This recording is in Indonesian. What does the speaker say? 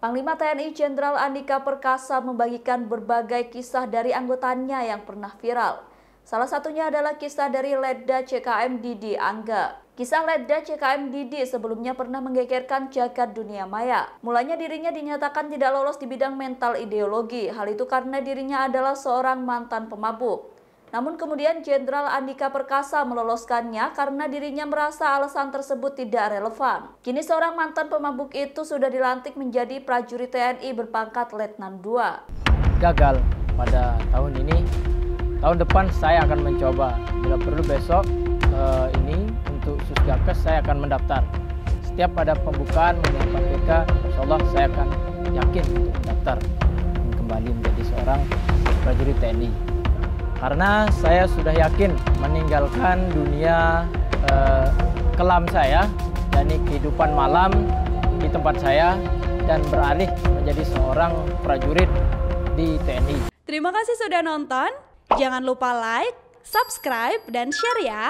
Panglima TNI Jenderal Andika Perkasa membagikan berbagai kisah dari anggotanya yang pernah viral. Salah satunya adalah kisah dari Ledda CKM Didi Angga. Kisah Ledda CKM Didi sebelumnya pernah menggegerkan jagat dunia maya. Mulanya dirinya dinyatakan tidak lolos di bidang mental ideologi. Hal itu karena dirinya adalah seorang mantan pemabuk. Namun kemudian Jenderal Andika Perkasa meloloskannya karena dirinya merasa alasan tersebut tidak relevan. Kini seorang mantan pemabuk itu sudah dilantik menjadi prajurit TNI berpangkat Letnan II. Gagal pada tahun ini. Tahun depan saya akan mencoba. Bila perlu besok uh, ini untuk Susgakes saya akan mendaftar. Setiap ada pembukaan mengenai KPK, insya Allah saya akan yakin untuk mendaftar kembali menjadi seorang prajurit TNI karena saya sudah yakin meninggalkan dunia eh, kelam saya yakni kehidupan malam di tempat saya dan beralih menjadi seorang prajurit di TNI. Terima kasih sudah nonton. Jangan lupa like, subscribe, dan share ya.